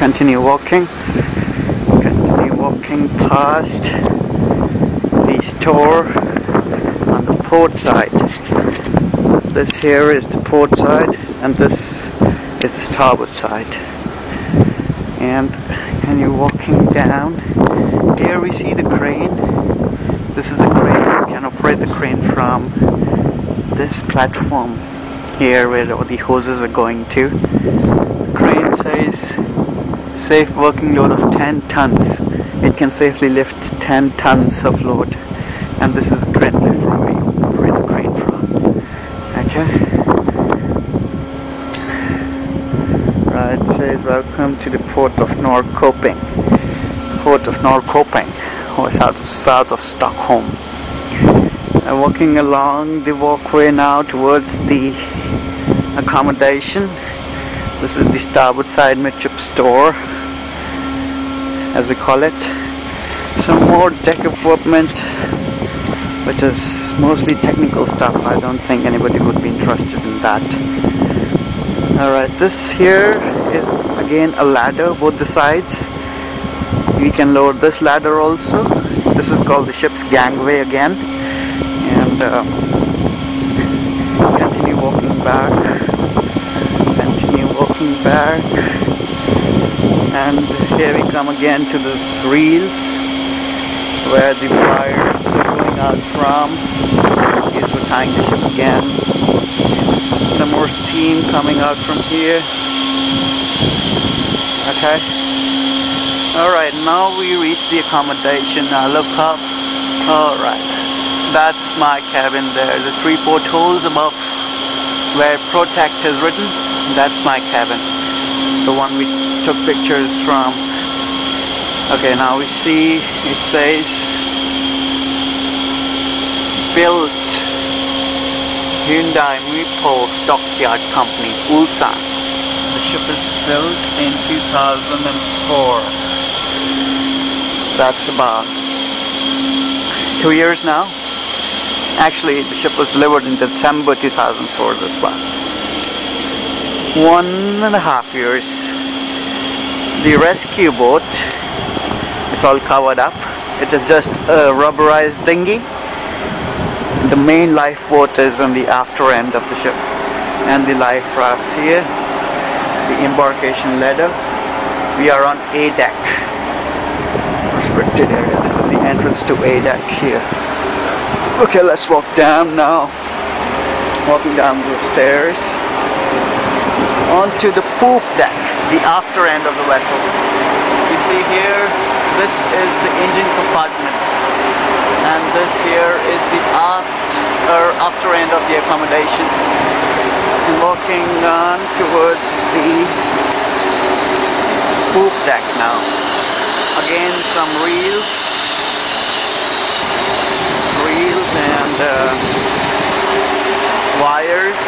continue walking. Continue walking past the store on the port side. This here is the port side and this is the starboard side. And continue walking down. Here we see the crane. This is the crane. You can operate the crane from this platform here where all the hoses are going to. The crane says safe working load of 10 tons. It can safely lift 10 tons of load and this is crane lift from where you operate the crane from. Okay. Right, it says welcome to the port of Norrköping. Port of Norrköping, or south, south of Stockholm. I'm walking along the walkway now towards the accommodation. This is the starboard side midship store, as we call it. Some more deck equipment, which is mostly technical stuff. I don't think anybody would be interested in that. Alright, this here is again a ladder, both the sides. We can lower this ladder also. This is called the ship's gangway again. And uh, continue walking back. Continue walking back. And here we come again to the reels where the wires are going out from. Here's we're tying the ship again. Some more steam coming out from here. Okay. Alright, now we reach the accommodation. Now look up. Alright. That's my cabin there. The three portholes above where Protect is written. That's my cabin. The one we took pictures from. Okay, now we see it says built Hyundai Mipo Dockyard Company, Ulsan. The ship is built in 2004. That's about two years now. Actually, the ship was delivered in December 2004 this one. One and a half years. The rescue boat it's all covered up. It is just a rubberized dinghy. The main lifeboat is on the after end of the ship. And the life rafts here. The embarkation ladder. We are on A deck. Restricted area. This is the entrance to A deck here. Okay, let's walk down now. Walking down the stairs. Onto the poop deck. The after end of the vessel. You see here this is the engine compartment and this here is the aft or after end of the accommodation and walking on towards the poop deck now again some reels reels and uh, wires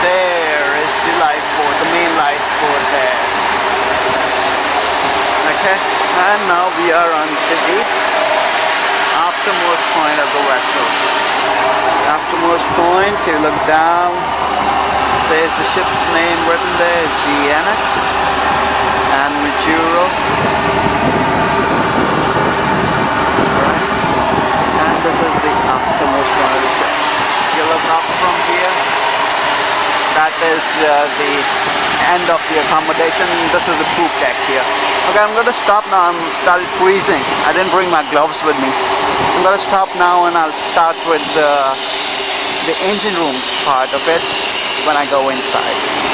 there is the lifeboat the main lifeboat there okay and now we are on the aftermost point of the vessel. Aftermost point you look down. There's the ship's name written there Vienna and Majuro right and this is the aftermost point of the ship you look up from here that is uh, the end of the accommodation. This is the poop deck here. Okay I'm gonna stop now. I'm started freezing. I didn't bring my gloves with me. I'm gonna stop now and I'll start with uh, the engine room part of it when I go inside